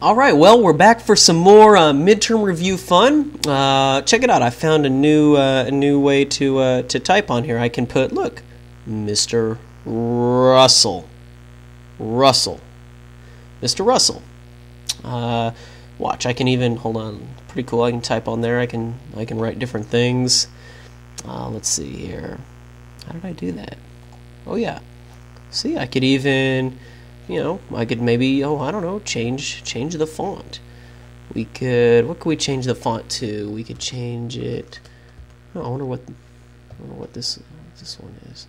All right, well, we're back for some more uh, midterm review fun. Uh, check it out. I found a new uh, a new way to uh, to type on here. I can put look, Mr. Russell, Russell, Mr. Russell. Uh, watch, I can even hold on. Pretty cool. I can type on there. I can I can write different things. Uh, let's see here. How did I do that? Oh yeah. See, I could even you know, I could maybe, oh, I don't know, change change the font. We could, what could we change the font to? We could change it. Oh, I wonder what, I wonder what this this one is.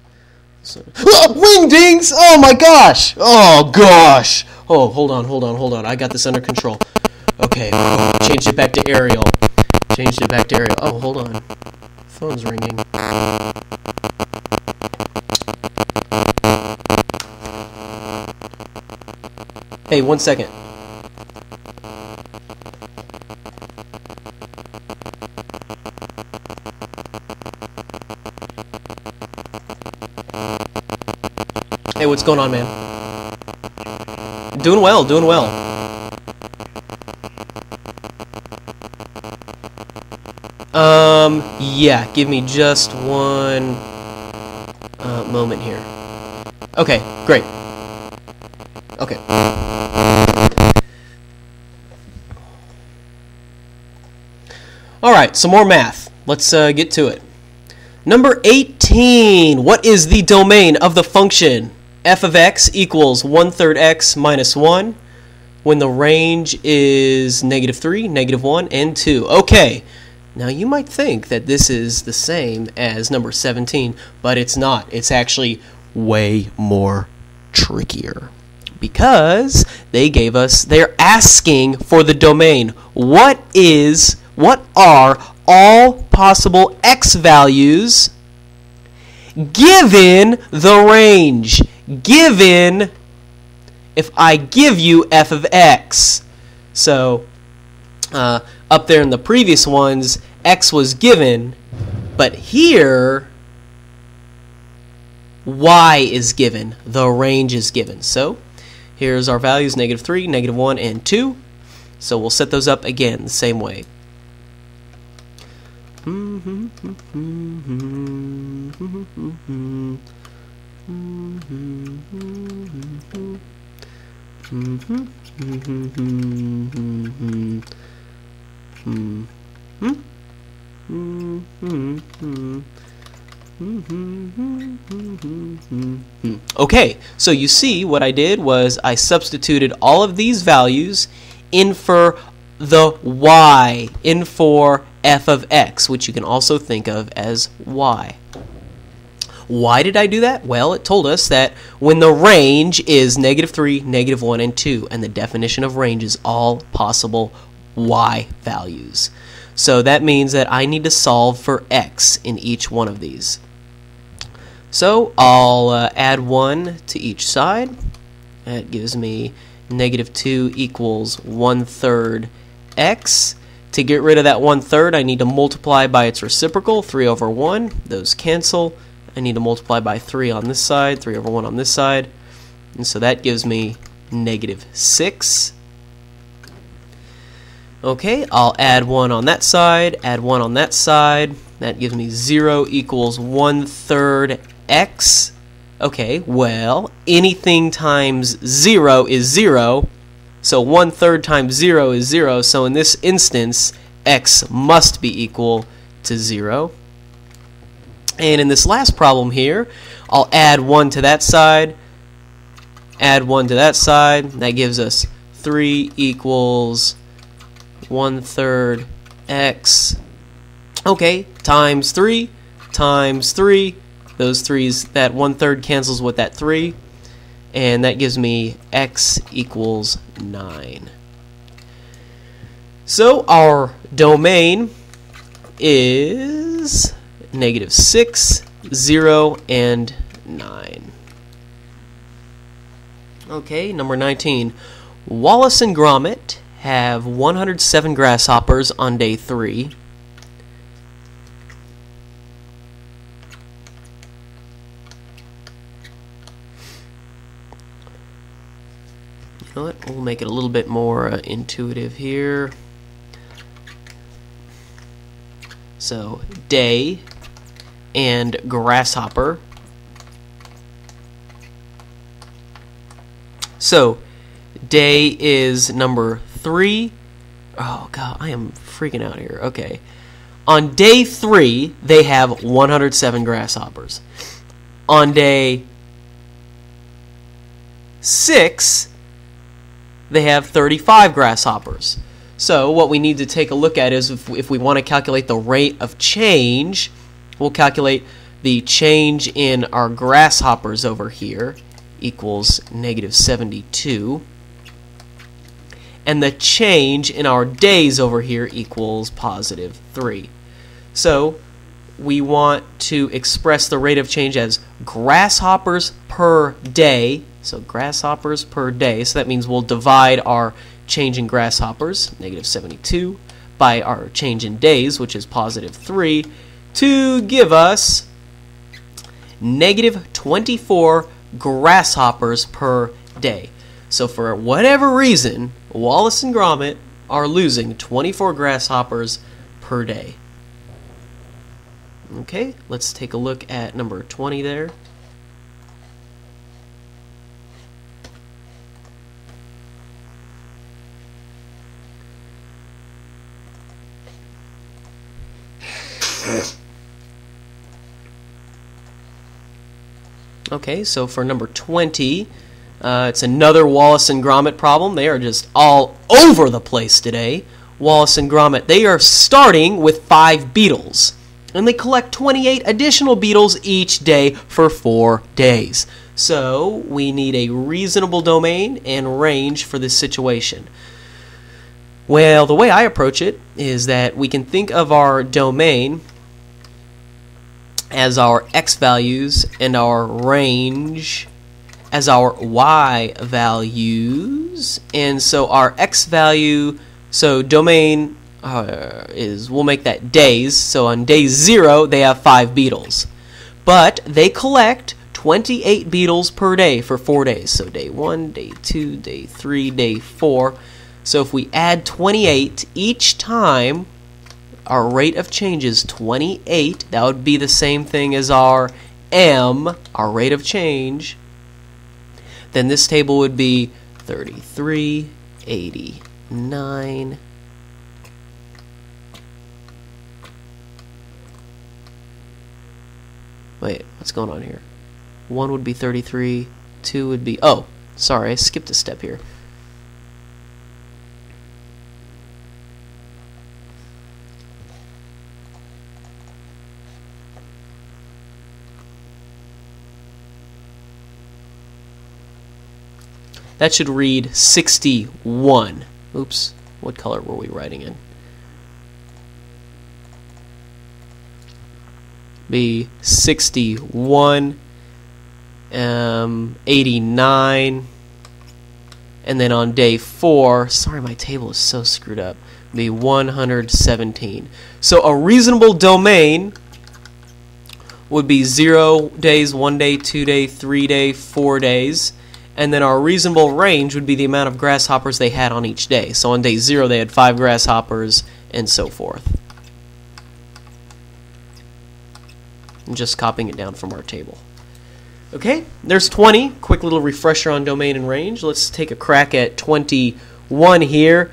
So, oh, wingdings! Oh my gosh! Oh gosh! Oh, hold on, hold on, hold on. I got this under control. Okay, oh, changed it back to Arial. Changed it back to Arial. Oh, hold on. Phone's ringing. Hey, one second. Hey, what's going on, man? Doing well, doing well. Um, yeah, give me just one uh, moment here. Okay, great. Okay. All right, some more math. Let's uh, get to it. Number 18. What is the domain of the function f of x equals 1 third x minus 1 when the range is negative 3, negative 1, and 2? Okay, now you might think that this is the same as number 17, but it's not. It's actually way more trickier because they gave us, they're asking for the domain. What is, what are all possible x values given the range? Given if I give you f of x. So, uh, up there in the previous ones, x was given, but here, y is given. The range is given. So, here's our values, negative 3, negative 1, and 2. So we'll set those up again the same way. Okay, so you see what I did was I substituted all of these values in for the y, in for f of x, which you can also think of as y. Why did I do that? Well, it told us that when the range is negative 3, negative 1, and 2, and the definition of range is all possible y values. So that means that I need to solve for x in each one of these. So I'll uh, add 1 to each side. That gives me negative 2 equals 1 third x. To get rid of that 1 third, I need to multiply by its reciprocal, 3 over 1. Those cancel. I need to multiply by 3 on this side, 3 over 1 on this side. And so that gives me negative 6. Okay, I'll add 1 on that side, add 1 on that side. That gives me 0 equals 1 third x. Okay, well, anything times 0 is 0. So 1 third times 0 is 0. So in this instance, x must be equal to 0. And in this last problem here, I'll add 1 to that side, add 1 to that side. That gives us 3 equals 1 third x. Okay, times 3 times 3. Those 3's, that 1 third cancels with that 3. And that gives me x equals 9. So our domain is negative 6, 0, and 9. Okay, number 19. Wallace and Gromit have 107 grasshoppers on day 3. We'll make it a little bit more uh, intuitive here. So day and grasshopper. So day is number three. Oh god, I am freaking out here. Okay. On day three, they have 107 grasshoppers. On day six, they have 35 grasshoppers. So what we need to take a look at is if, if we want to calculate the rate of change, we'll calculate the change in our grasshoppers over here equals negative 72 and the change in our days over here equals positive 3. So we want to express the rate of change as grasshoppers per day. So grasshoppers per day. So that means we'll divide our change in grasshoppers, negative 72, by our change in days, which is positive 3, to give us negative 24 grasshoppers per day. So for whatever reason, Wallace and Gromit are losing 24 grasshoppers per day. Okay, let's take a look at number 20 there. Okay, so for number 20, uh, it's another Wallace and Gromit problem. They are just all over the place today. Wallace and Gromit, they are starting with five beetles. And they collect 28 additional beetles each day for four days. So we need a reasonable domain and range for this situation. Well, the way I approach it is that we can think of our domain as our x values and our range as our y values. And so our x value, so domain uh, is, we'll make that days. So on day zero, they have five beetles. But they collect 28 beetles per day for four days. So day one, day two, day three, day four. So if we add 28 each time, our rate of change is 28. That would be the same thing as our m, our rate of change. Then this table would be 33, 89, Wait, what's going on here? 1 would be 33, 2 would be... Oh, sorry, I skipped a step here. That should read 61. Oops, what color were we writing in? Be 61, um, 89, and then on day 4, sorry my table is so screwed up, be 117. So a reasonable domain would be 0 days, 1 day, 2 day, 3 day, 4 days and then our reasonable range would be the amount of grasshoppers they had on each day. So on day zero, they had five grasshoppers, and so forth. I'm just copying it down from our table. Okay, there's 20. Quick little refresher on domain and range. Let's take a crack at 21 here.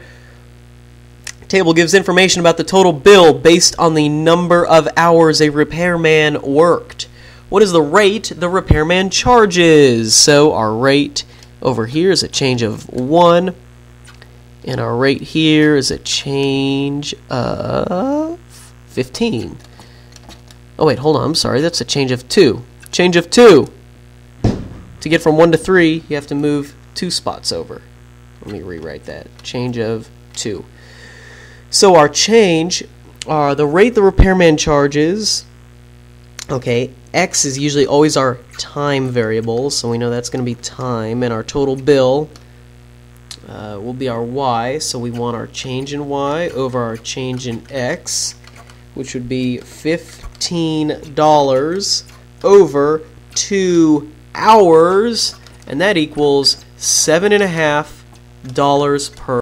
Table gives information about the total bill based on the number of hours a repairman worked. What is the rate the repairman charges? So our rate over here is a change of 1. And our rate here is a change of 15. Oh, wait, hold on. I'm sorry. That's a change of 2. Change of 2. To get from 1 to 3, you have to move 2 spots over. Let me rewrite that. Change of 2. So our change, uh, the rate the repairman charges Okay, x is usually always our time variable, so we know that's going to be time, and our total bill uh, will be our y, so we want our change in y over our change in x, which would be $15 over 2 hours, and that equals seven and a half dollars per